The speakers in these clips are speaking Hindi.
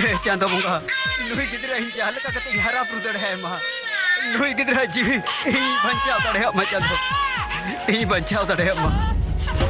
चांदो बंगा नुई गिदरा ही जाल का कते हरा प्रुदर है, मा। नुई गिदरा जीवी ही बंचा दड़े मा चांदो। ही बंचा दड़े मा।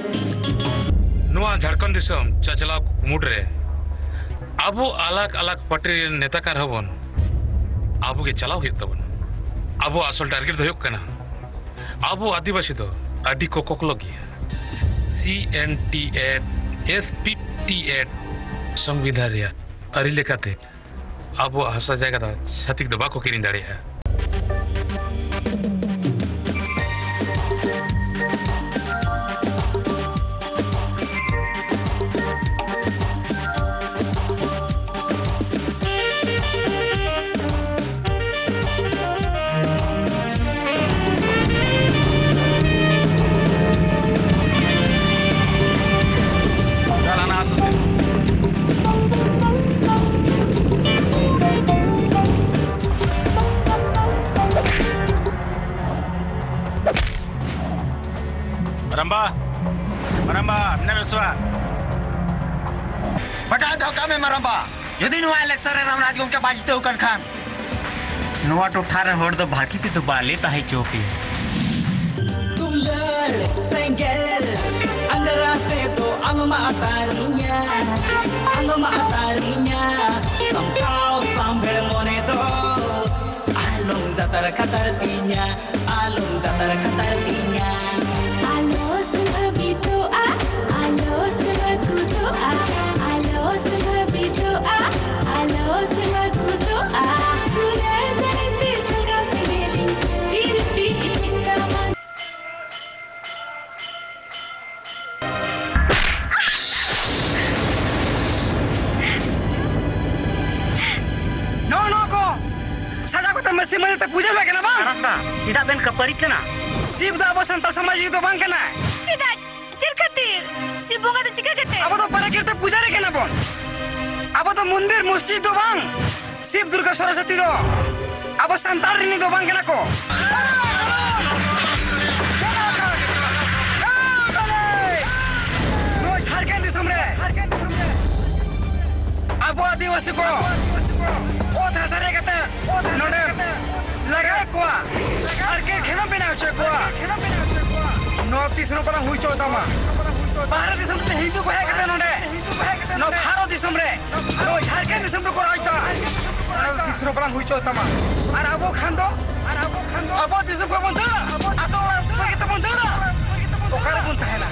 झारखंड दिसम ᱪᱟᱪᱞᱟᱣ ᱠᱩᱢᱩᱴ ᱨᱮ ᱟᱵᱚ ᱟᱞᱟᱜ ᱟᱞᱟᱜ ᱯᱟᱴᱤ ᱨᱮᱱ ᱱᱮᱛᱟ ᱠᱟᱱ ᱨᱮᱦᱚᱸ ᱟᱵᱚ ᱜᱮ ᱪᱟᱞᱟᱣ ᱦᱩᱭᱩᱜ ᱛᱟᱵᱚᱱᱟ ᱟᱵᱚ ᱟᱥᱚᱞ ᱴᱟᱨᱜᱮᱴ ᱫᱚ ᱦᱩᱭᱩᱜ ᱠᱟᱱᱟ ᱟᱵᱚ ᱟᱹᱫᱤᱵᱟᱹᱥᱤ ᱫᱚ ᱟᱹᱰᱤ ᱠᱚ ᱠᱚᱠᱞᱚ ᱜᱮᱭᱟ C N T act S P T act ᱥᱚᱝᱵᱤᱫᱷᱟᱱ ᱨᱮᱭᱟᱜ ᱟᱹᱨᱤ ᱞᱮᱠᱟᱛᱮ ᱟᱵᱚᱣᱟᱜ ᱦᱟᱥᱟ ᱡᱟᱭᱜᱟ ᱫᱚ ᱪᱷᱟᱹᱛᱤᱠ ᱫᱚ ᱵᱟᱠᱚ ᱠᱤᱨᱤᱧ ᱫᱟᱲᱮᱭᱟᱜᱼᱟ Maramba! Maramba! Benar Beswa! बटा दो कमे मरबा यदि नुआ इलेक्शन रे रामराज को के बाजते होकर खान नुआ टोठा रे होड़ दो भाकी ते तो बाले ताहे matarinya, ang matarinya, sampaw sambil moneto, alung datar katartinya, alung datar katartinya. Alo alo semua kudoa. Sudah jadi segala segeling, hidup di kita नो नो को सजा को तम सिमल ते पूजा में अब तो बोन तो मंदिर मस्जिद दो बांग शिव दुर्गा सरस्वती दो अब संतार रिनी दो बांग केना को झारखंड दिसम रे अब आदिवासी को ओ धसरे कते नोडे लगाए कोआ और के खेना उचे कोआ नॉर्थ ईस्ट नो परा हुई चोतामा ते हिंदू को है भारत को राइता नॉर्थ ईस्ट नो परा हुई चोतामा और अबो खान दो और अबो खान दो अबो दिसम को बंद आतो पे के बंद ओकारे बंद है ना।